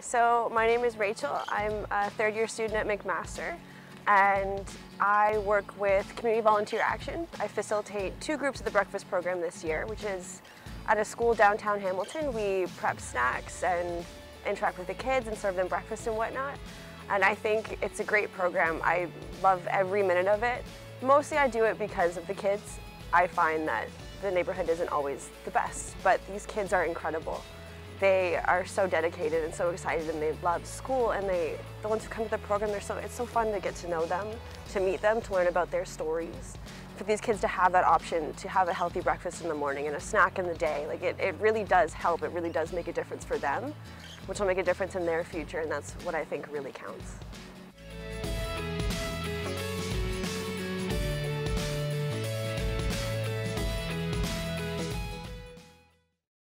So my name is Rachel. I'm a third year student at McMaster and I work with Community Volunteer Action. I facilitate two groups of the breakfast program this year, which is at a school downtown Hamilton. We prep snacks and interact with the kids and serve them breakfast and whatnot. And I think it's a great program. I love every minute of it. Mostly I do it because of the kids. I find that the neighborhood isn't always the best, but these kids are incredible they are so dedicated and so excited and they love school and they the ones who come to the program they're so it's so fun to get to know them to meet them to learn about their stories for these kids to have that option to have a healthy breakfast in the morning and a snack in the day like it, it really does help it really does make a difference for them which will make a difference in their future and that's what I think really counts.